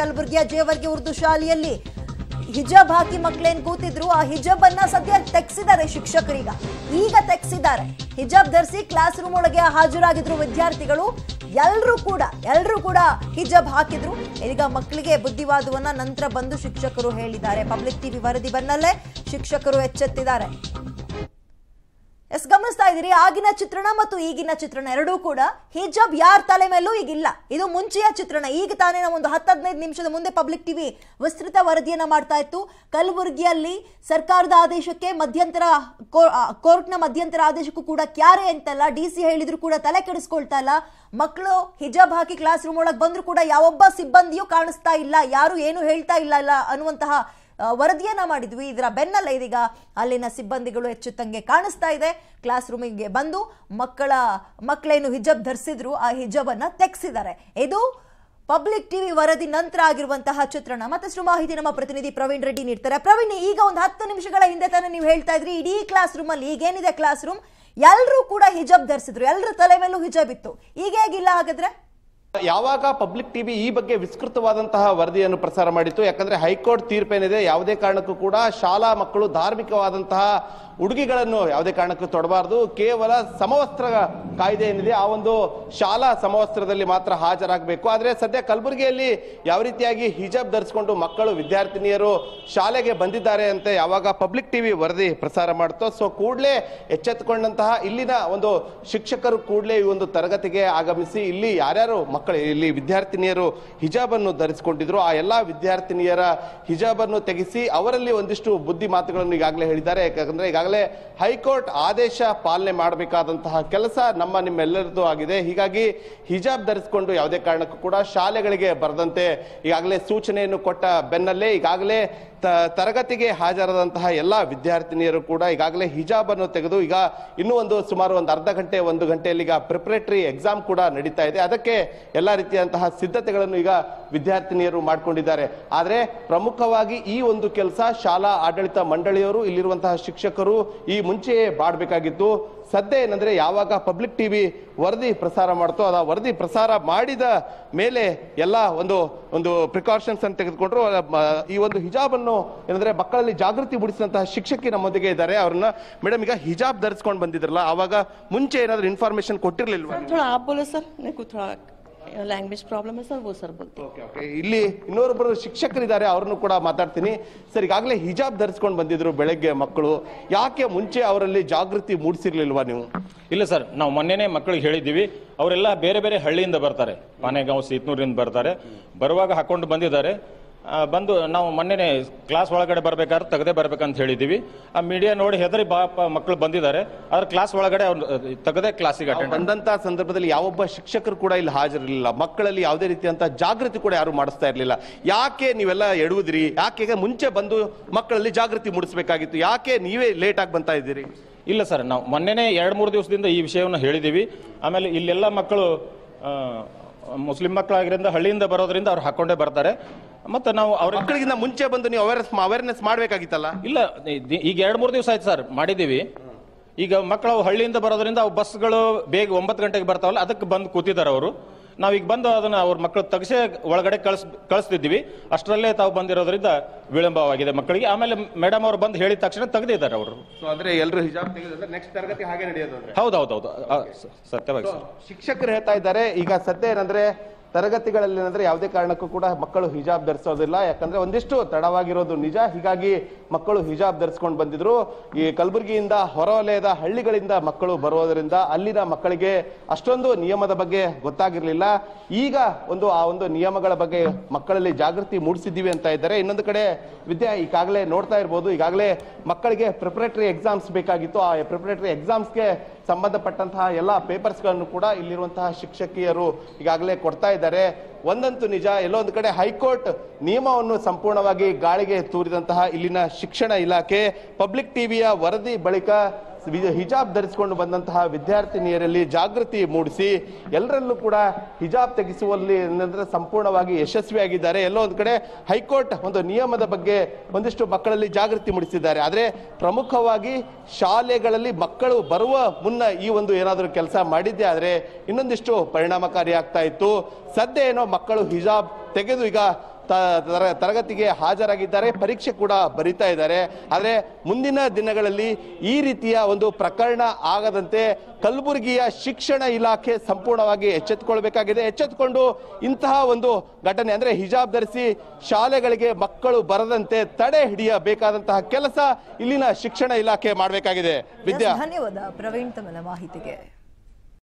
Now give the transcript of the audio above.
ಕಲಬುರಗಿಯ ಜೇವರ್ಗಿ ಉರ್ದು ಶಾಲೆಯಲ್ಲಿ ಹಿಜಾಬ್ ಹಾಕಿ ಮಕ್ಳೇನ್ ಕೂತಿದ್ರು, ಆ ಹಿಜಾಬ್ ಅನ್ನ ಸದ್ಯ ತೆಗ್ಸಿದ್ದಾರೆ ಶಿಕ್ಷಕರೀಗ ಈಗ. ತೆಗ್ಸಿದ್ದಾರೆ. ಹಿಜಾಬ್ ಧರಿಸಿ ಕ್ಲಾಸ್ ರೂಮ್ ಒಳಗೆ ಹಾಜರಾಗಿದ್ರು ವಿದ್ಯಾರ್ಥಿಗಳು. ಎಲ್ರೂ ಕೂಡ ಎಲ್ರೂ ಕೂಡ ಹಿಜಾಬ್ ಹಾಕಿದ್ರು. ಈಗ ಮಕ್ಕಳಿಗೆ ಬುದ್ಧಿವಾದವನ್ನ ನಂತರ ಬಂದು ಶಿಕ್ಷಕರು ಹೇಳಿದ್ದಾರೆ. ಪಬ್ಲಿಕ್ ಟಿವಿ ವರದಿ ಬಂದಲ್ಲೇ ಶಿಕ್ಷಕರು ಎಚ್ಚೆತ್ತಿದ್ದಾರೆ. ಎಸ್, ಗಮನಿಸ್ತಾ ಇದ್ದೀರಿ, ಆಗಿನ ಚಿತ್ರಣ ಮತ್ತು ಈಗಿನ ಚಿತ್ರಣ ಎರಡೂ ಕೂಡ ಹಿಜಾಬ್ ಯಾರ ತಲೆ ಮೇಲೂ ಈಗಿಲ್ಲ. ಇದು ಮುಂಚೆಯ ಚಿತ್ರಣ. ಈಗ ತಾನೇ ನಾವು ಒಂದು ಹತ್ತು ಹದಿನೈದು ನಿಮಿಷದ ಮುಂದೆ ಪಬ್ಲಿಕ್ ಟಿವಿ ವಿಸ್ತೃತ ವರದಿಯನ್ನ ಮಾಡ್ತಾ ಇತ್ತು. ಕಲಬುರಗಿಯಲ್ಲಿ ಸರ್ಕಾರದ ಆದೇಶಕ್ಕೆ ಮಧ್ಯಂತರ ಕೋರ್ಟ್ನ ಮಧ್ಯಂತರ ಆದೇಶಕ್ಕೂ ಕೂಡ ಕ್ಯಾರೆ ಅಂತಲ್ಲ, ಡಿ ಸಿ ಹೇಳಿದ್ರು ಕೂಡ ತಲೆ ಕೆಡಿಸ್ಕೊಳ್ತಾ ಇಲ್ಲ. ಮಕ್ಕಳು ಹಿಜಾಬ್ ಹಾಕಿ ಕ್ಲಾಸ್ ರೂಮ್ ಒಳಗೆ ಬಂದ್ರು ಕೂಡ ಯಾವೊಬ್ಬ ಸಿಬ್ಬಂದಿಯೂ ಕಾಣಿಸ್ತಾ ಇಲ್ಲ, ಯಾರು ಏನು ಹೇಳ್ತಾ ಇಲ್ಲ ಅನ್ನುವಂತಹ ವರದಿಯನ್ನ ಮಾಡಿದ್ವಿ. ಇದರ ಬೆನ್ನಲ್ಲೇ ಇದೀಗ ಅಲ್ಲಿನ ಸಿಬ್ಬಂದಿಗಳು ಹೆಚ್ಚುತ್ತಂಗೆ ಕಾಣಿಸ್ತಾ ಇದೆ. ಕ್ಲಾಸ್ ರೂಮಿಗೆ ಬಂದು ಮಕ್ಕಳ, ಮಕ್ಕಳೇನು ಹಿಜಬ್ ಧರಿಸಿದ್ರು, ಆ ಹಿಜಬ್ ಅನ್ನ ತೆಗ್ಸಿದ್ದಾರೆ. ಇದು ಪಬ್ಲಿಕ್ ಟಿವಿ ವರದಿ ನಂತರ ಆಗಿರುವಂತಹ ಚಿತ್ರಣ. ಮತ್ತಷ್ಟು ಮಾಹಿತಿ ನಮ್ಮ ಪ್ರತಿನಿಧಿ ಪ್ರವೀಣ್ ರೆಡ್ಡಿ ನೀಡ್ತಾರೆ. ಪ್ರವೀಣ್, ಈಗ ಒಂದು ಹತ್ತು ನಿಮಿಷಗಳ ಹಿಂದೆ ತಾನೇ ನೀವು ಹೇಳ್ತಾ ಇದ್ರಿ, ಇಡೀ ಕ್ಲಾಸ್ ರೂಮ್ ಅಲ್ಲಿ ಈಗೇನಿದೆ ಕ್ಲಾಸ್ ರೂಮ್ ಎಲ್ಲರೂ ಕೂಡ ಹಿಜಬ್ ಧರಿಸಿದ್ರು. ಎಲ್ಲರ ತಲೆ ಮೇಲೂ ಹಿಜಬ್ ಇತ್ತು. ಈಗ ಹೇಗಿಲ್ಲ ಹಾಗಾದ್ರೆ? ಯಾವಾಗ ಪಬ್ಲಿಕ್ ಟಿವಿ ಈ ಬಗ್ಗೆ ವಿಸ್ತೃತವಾದಂತಹ ವರದಿಯನ್ನು ಪ್ರಸಾರ ಮಾಡಿತ್ತು? ಯಾಕಂದ್ರೆ ಹೈಕೋರ್ಟ್ ತೀರ್ಪೇನಿದೆ. ಯಾವುದೇ ಕಾರಣಕ್ಕೂ ಕೂಡ ಶಾಲಾ ಮಕ್ಕಳು ಧಾರ್ಮಿಕವಾದಂತಹ ಉಡುಗೆಗಳನ್ನು ಯಾವುದೇ ಕಾರಣಕ್ಕೂ ತೊಡಬಾರದು. ಕೇವಲ ಸಮವಸ್ತ್ರ ಕಾಯ್ದೆ ಏನಿದೆ ಆ ಒಂದು ಶಾಲಾ ಸಮವಸ್ತ್ರದಲ್ಲಿ ಮಾತ್ರ ಹಾಜರಾಗಬೇಕು. ಆದರೆ ಸದ್ಯ ಕಲಬುರಗಿಯಲ್ಲಿ ಯಾವ ರೀತಿಯಾಗಿ ಹಿಜಾಬ್ ಧರಿಸಿಕೊಂಡು ಮಕ್ಕಳು, ವಿದ್ಯಾರ್ಥಿನಿಯರು ಶಾಲೆಗೆ ಬಂದಿದ್ದಾರೆ ಅಂತ ಯಾವಾಗ ಪಬ್ಲಿಕ್ ಟಿವಿ ವರದಿ ಪ್ರಸಾರ ಮಾಡುತ್ತೋ ಸೊ ಕೂಡಲೇ ಎಚ್ಚೆತ್ತುಕೊಂಡಂತಹ ಇಲ್ಲಿನ ಒಂದು ಶಿಕ್ಷಕರು ಕೂಡಲೇ ಈ ಒಂದು ತರಗತಿಗೆ ಆಗಮಿಸಿ ಇಲ್ಲಿ ಯಾರ್ಯಾರು ಮಕ್ಕಳು, ಇಲ್ಲಿ ವಿದ್ಯಾರ್ಥಿನಿಯರು ಹಿಜಾಬ್ ಅನ್ನು ಧರಿಸಿಕೊಂಡಿದ್ರು, ಆ ಎಲ್ಲಾ ವಿದ್ಯಾರ್ಥಿನಿಯರ ಹಿಜಾಬ್ ಅನ್ನು ತೆಗೆಸಿ ಅವರಲ್ಲಿ ಒಂದಿಷ್ಟು ಬುದ್ಧಿ ಮಾತುಗಳನ್ನು ಈಗಾಗಲೇ ಹೇಳಿದ್ದಾರೆ. ಯಾಕಂದ್ರೆ ಈಗಾಗಲೇ ಹೈಕೋರ್ಟ್ ಆದೇಶ ಪಾಲನೆ ಮಾಡಬೇಕಾದಂತಹ ಕೆಲಸ ನಮ್ಮ ನಿಮ್ಮೆಲ್ಲರದ್ದು ಆಗಿದೆ. ಹೀಗಾಗಿ ಹಿಜಾಬ್ ಧರಿಸಿಕೊಂಡು ಯಾವುದೇ ಕಾರಣಕ್ಕೂ ಕೂಡ ಶಾಲೆಗಳಿಗೆ ಬರದಂತೆ ಈಗಾಗಲೇ ಸೂಚನೆಯನ್ನು ಕೊಟ್ಟ ಬೆನ್ನಲ್ಲೇ ಈಗಾಗಲೇ ತರಗತಿಗೆ ಹಾಜರಾದಂತಹ ಎಲ್ಲ ವಿದ್ಯಾರ್ಥಿನಿಯರು ಕೂಡ ಈಗಾಗಲೇ ಹಿಜಾಬ್ ಅನ್ನು ತೆಗೆದು ಈಗ ಇನ್ನೂ ಒಂದು ಸುಮಾರು ಒಂದು ಅರ್ಧ ಗಂಟೆ, ಒಂದು ಗಂಟೆಯಲ್ಲಿ ಈಗ ಪ್ರಿಪರೇಟರಿ ಎಕ್ಸಾಮ್ ಕೂಡ ನಡೀತಾ ಇದೆ. ಅದಕ್ಕೆ ಎಲ್ಲ ರೀತಿಯಂತಹ ಸಿದ್ಧತೆಗಳನ್ನು ಈಗ ವಿದ್ಯಾರ್ಥಿನಿಯರು ಮಾಡಿಕೊಂಡಿದ್ದಾರೆ. ಆದರೆ ಪ್ರಮುಖವಾಗಿ ಈ ಒಂದು ಕೆಲಸ ಶಾಲಾ ಆಡಳಿತ ಮಂಡಳಿಯವರು ಇಲ್ಲಿರುವಂತಹ ಶಿಕ್ಷಕರು ಈ ಮುಂಚೆಯೇ ಮಾಡಬೇಕಾಗಿತ್ತು ಸದ್ಯ ಏನಂದ್ರೆ ಯಾವಾಗ ಪಬ್ಲಿಕ್ ಟಿವಿ ವರದಿ ಪ್ರಸಾರ ಮಾಡ್ತೋ, ಅದ ವರದಿ ಪ್ರಸಾರ ಮಾಡಿದ ಮೇಲೆ ಎಲ್ಲ ಒಂದು ಒಂದು ಪ್ರಿಕಾಷನ್ಸ್ ಅನ್ನು ತೆಗೆದುಕೊಂಡ್ರು. ಈ ಒಂದು ಹಿಜಾಬ್ ಅನ್ನು ಏನಂದ್ರೆ ಮಕ್ಕಳಲ್ಲಿ ಜಾಗೃತಿ ಮೂಡಿಸಿದಂತಹ ಶಿಕ್ಷಕಿ ನಮ್ಮೊಂದಿಗೆ ಇದ್ದಾರೆ. ಅವ್ರನ್ನ ಮೇಡಮ್ ಈಗ ಹಿಜಾಬ್ ಧರಿಸ್ಕೊಂಡು ಬಂದಿದ್ರಲ್ಲ, ಆವಾಗ ಮುಂಚೆ ಏನಾದ್ರು ಇನ್ಫಾರ್ಮೇಶನ್ ಕೊಟ್ಟಿರ್ಲಿಲ್ವಾ ಲ್ಯಾಂಗ್ವೇಜ್ ಪ್ರಾಬ್ಲಮ್ ಸರ್ ಓ ಸರ್ ಓಕೆ ಓಕೆ ಇಲ್ಲಿ ಇನ್ನೊಬ್ಬರು ಶಿಕ್ಷಕರಿದ್ದಾರೆ ಅವ್ರನ್ನು ಕೂಡ ಮಾತಾಡ್ತೀನಿ. ಸರ್ ಈಗಾಗಲೇ ಹಿಜಾಬ್ ಧರಿಸ್ಕೊಂಡು ಬಂದಿದ್ರು ಬೆಳಗ್ಗೆ ಮಕ್ಕಳು. ಯಾಕೆ ಮುಂಚೆ ಅವರಲ್ಲಿ ಜಾಗೃತಿ ಮೂಡಿಸಿರ್ಲಿಲ್ವಾ ನೀವು? ಇಲ್ಲ ಸರ್ ನಾವು ಮೊನ್ನೆನೇ ಮಕ್ಕಳಿಗೆ ಹೇಳಿದ್ದೀವಿ. ಅವರೆಲ್ಲ ಬೇರೆ ಬೇರೆ ಹಳ್ಳಿಯಿಂದ ಬರ್ತಾರೆ. ಪಾನೆಗಾಂವ್ ಸೀತ್ನೂರಿಂದ ಬರ್ತಾರೆ. ಬರುವಾಗ ಹಾಕೊಂಡು ಬಂದಿದ್ದಾರೆ. ಬಂದು ನಾವು ಮೊನ್ನೆನೇ ಕ್ಲಾಸ್ ಒಳಗಡೆ ಬರಬೇಕಾದ್ರೆ ತೆಗೆದೇ ಬರ್ಬೇಕಂತ ಹೇಳಿದ್ದೀವಿ. ಆ ಮೀಡಿಯಾ ನೋಡಿ ಹೆದರಿ ಬಾಪ ಮಕ್ಕಳು ಬಂದಿದ್ದಾರೆ. ಆದ್ರೆ ಕ್ಲಾಸ್ ಒಳಗಡೆ ಅವ್ರು ತೆಗೆದೇ ಕ್ಲಾಸಿಗೆ ಅಟೆಂಡ್ ಬಂದಂತ ಸಂದರ್ಭದಲ್ಲಿ ಯಾವೊಬ್ಬ ಶಿಕ್ಷಕರು ಕೂಡ ಇಲ್ಲಿ ಹಾಜರಿರಲಿಲ್ಲ. ಮಕ್ಕಳಲ್ಲಿ ಯಾವುದೇ ರೀತಿಯಂತ ಜಾಗೃತಿ ಕೂಡ ಯಾರು ಮಾಡಿಸ್ತಾ ಇರಲಿಲ್ಲ. ಯಾಕೆ ನೀವೆಲ್ಲ ಎಡುವುದ್ರಿ? ಯಾಕೆ ಮುಂಚೆ ಬಂದು ಮಕ್ಕಳಲ್ಲಿ ಜಾಗೃತಿ ಮೂಡಿಸಬೇಕಾಗಿತ್ತು? ಯಾಕೆ ನೀವೇ ಲೇಟ್ ಆಗಿ ಬಂತಾ ಇದ್ದೀರಿ? ಇಲ್ಲ ಸರ್ ನಾವು ಮೊನ್ನೆನೇ ಎರಡು ಮೂರು ದಿವಸದಿಂದ ಈ ವಿಷಯವನ್ನು ಹೇಳಿದ್ದೀವಿ. ಆಮೇಲೆ ಇಲ್ಲೆಲ್ಲ ಮಕ್ಕಳು ಮುಸ್ಲಿಂ ಮಕ್ಕಳಾಗಿರಿಂದ ಹಳ್ಳಿಯಿಂದ ಬರೋದ್ರಿಂದ ಅವ್ರು ಹಾಕೊಂಡೇ ಬರ್ತಾರೆ. ಮತ್ತೆ ನಾವು ಅವ್ರ ಮಕ್ಕಳಿಗಿಂತ ಮುಂಚೆ ಬಂದು ನೀವು ಅವೇರ್ನೆಸ್ ಅವೇರ್ನೆಸ್ ಮಾಡ್ಬೇಕಾಗಿತ್ತಲ್ಲ? ಇಲ್ಲ ಈಗ ಎರಡು ಮೂರು ದಿವಸ ಆಯ್ತು ಸರ್ ಮಾಡಿದ್ದೀವಿ. ಈಗ ಮಕ್ಕಳು ಹಳ್ಳಿಯಿಂದ ಬರೋದ್ರಿಂದ ಅವು ಬಸ್ಗಳು ಬೇಗ ಒಂಬತ್ತು ಗಂಟೆಗೆ ಬರ್ತಾವಲ್ಲ ಅದಕ್ಕೆ ಬಂದು ಕೂತಿದ್ದಾರೆ ಅವರು. ನಾವೀಗ ಬಂದು ಅದನ್ನ ಅವ್ರ ಮಕ್ಕಳು ತಗಸೆ ಒಳಗಡೆ ಕಳಿಸ್ ಕಳಿಸ್ತಿದ್ದೀವಿ. ಅಷ್ಟರಲ್ಲೇ ತಾವು ಬಂದಿರೋದ್ರಿಂದ ವಿಳಂಬವಾಗಿದೆ ಮಕ್ಕಳಿಗೆ. ಆಮೇಲೆ ಮೇಡಮ್ ಅವ್ರು ಬಂದು ಹೇಳಿದ ತಕ್ಷಣ ತೆಗೆದಿದ್ದಾರೆ ಅವರು. ಸೊ ಅಂದ್ರೆ ಎಲ್ಲರೂ ಹಿಜಾಬ್ ತೆಗೆದ್ರೆ ನೆಕ್ಸ್ಟ್ ತರಗತಿ ಹಾಗೆ ನಡೆಯೋದು ಹೌದೌದೌದು. ಸತ್ಯವಾಗಿ ಸರ್. ಶಿಕ್ಷಕರು ಹೇಳ್ತಾ ಇದ್ದಾರೆ. ಈಗ ಸದ್ಯ ಏನಂದ್ರೆ ತರಗತಿಗಳಲ್ಲಿ ಏನಂದ್ರೆ ಯಾವುದೇ ಕಾರಣಕ್ಕೂ ಕೂಡ ಮಕ್ಕಳು ಹಿಜಾಬ್ ಧರಿಸೋದಿಲ್ಲ. ಯಾಕಂದ್ರೆ ಒಂದಿಷ್ಟು ತಡವಾಗಿರೋದು ನಿಜ. ಹೀಗಾಗಿ ಮಕ್ಕಳು ಹಿಜಾಬ್ ಧರಿಸ್ಕೊಂಡು ಬಂದಿದ್ರು. ಈ ಕಲಬುರಗಿಯಿಂದ ಹೊರವಲಯದ ಹಳ್ಳಿಗಳಿಂದ ಮಕ್ಕಳು ಬರೋದರಿಂದ ಅಲ್ಲಿನ ಮಕ್ಕಳಿಗೆ ಅಷ್ಟೊಂದು ನಿಯಮದ ಬಗ್ಗೆ ಗೊತ್ತಾಗಿರ್ಲಿಲ್ಲ. ಈಗ ಒಂದು ಆ ಒಂದು ನಿಯಮಗಳ ಬಗ್ಗೆ ಮಕ್ಕಳಲ್ಲಿ ಜಾಗೃತಿ ಮೂಡಿಸಿದ್ದೀವಿ ಅಂತ ಇದ್ದಾರೆ. ಇನ್ನೊಂದು ಕಡೆ ವಿದ್ಯಾ ಈಗಾಗಲೇ ನೋಡ್ತಾ ಇರ್ಬೋದು. ಈಗಾಗಲೇ ಮಕ್ಕಳಿಗೆ ಪ್ರಿಪರೇಟರಿ ಎಕ್ಸಾಮ್ಸ್ ಬೇಕಾಗಿತ್ತು. ಆ ಪ್ರಿಪರೇಟರಿ ಎಕ್ಸಾಮ್ಸ್ಗೆ ಸಂಬಂಧಪಟ್ಟಂತಹ ಎಲ್ಲ ಪೇಪರ್ಸ್ಗಳನ್ನು ಕೂಡ ಇಲ್ಲಿರುವಂತಹ ಶಿಕ್ಷಕಿಯರು ಈಗಾಗಲೇ ಕೊಡ್ತಾ ಇದ್ದಾರೆ. ಒಂದಂತೂ ನಿಜ ಎಲ್ಲೋ ಕಡೆ ಹೈಕೋರ್ಟ್ ನಿಯಮವನ್ನು ಸಂಪೂರ್ಣವಾಗಿ ಗಾಳಿಗೆ ತೂರಿದಂತಹ ಇಲ್ಲಿನ ಶಿಕ್ಷಣ ಇಲಾಖೆ, ಪಬ್ಲಿಕ್ ಟಿವಿಯ ವರದಿ ಬಳಿಕ ಹಿಜಾಬ್ ಧರಿಸಿಕೊಂಡು ಬಂದಂತಹ ವಿದ್ಯಾರ್ಥಿನಿಯರಲ್ಲಿ ಜಾಗೃತಿ ಮೂಡಿಸಿ ಎಲ್ಲರಲ್ಲೂ ಕೂಡ ಹಿಜಾಬ್ ತೆಗೆಸುವಲ್ಲಿ ಏನಂದ್ರೆ ಸಂಪೂರ್ಣವಾಗಿ ಯಶಸ್ವಿಯಾಗಿದ್ದಾರೆ. ಎಲ್ಲೋ ಒಂದು ಕಡೆ ಹೈಕೋರ್ಟ್ ಒಂದು ನಿಯಮದ ಬಗ್ಗೆ ಒಂದಿಷ್ಟು ಮಕ್ಕಳಲ್ಲಿ ಜಾಗೃತಿ ಮೂಡಿಸಿದ್ದಾರೆ. ಆದರೆ ಪ್ರಮುಖವಾಗಿ ಶಾಲೆಗಳಲ್ಲಿ ಮಕ್ಕಳು ಬರುವ ಮುನ್ನ ಈ ಒಂದು ಏನಾದರೂ ಕೆಲಸ ಮಾಡಿದ್ದೆ ಆದರೆ ಇನ್ನೊಂದಿಷ್ಟು ಪರಿಣಾಮಕಾರಿ ಆಗ್ತಾ ಇತ್ತು. ಸದ್ಯ ಏನೋ ಮಕ್ಕಳು ಹಿಜಾಬ್ ತೆಗೆದು ಈಗ ತರಗತಿಗೆ ಹಾಜರಾಗಿದ್ದಾರೆ ಪರೀಕ್ಷೆ ಕೂಡ ಬರಿತಾ ಇದ್ದಾರೆ. ಆದರೆ ಮುಂದಿನ ದಿನಗಳಲ್ಲಿ ಈ ರೀತಿಯ ಒಂದು ಪ್ರಕರಣ ಆಗದಂತೆ ಕಲಬುರಗಿಯ ಶಿಕ್ಷಣ ಇಲಾಖೆ ಸಂಪೂರ್ಣವಾಗಿ ಎಚ್ಚೆತ್ತುಕೊಳ್ಬೇಕಾಗಿದೆ ಎಚ್ಚೆತ್ತುಕೊಂಡು ಇಂತಹ ಒಂದು ಘಟನೆ ಅಂದರೆ ಹಿಜಾಬ್ ಧರಿಸಿ ಶಾಲೆಗಳಿಗೆ ಮಕ್ಕಳು ಬರದಂತೆ ತಡೆ ಹಿಡಿಯಬೇಕಾದಂತಹ ಕೆಲಸ ಇಲ್ಲಿನ ಶಿಕ್ಷಣ ಇಲಾಖೆ ಮಾಡಬೇಕಾಗಿದೆ. ವಿದ್ಯಾ. ಧನ್ಯವಾದ ಪ್ರವೀಣ್ ತಮ್ಮ ಮಾಹಿತಿಗೆ.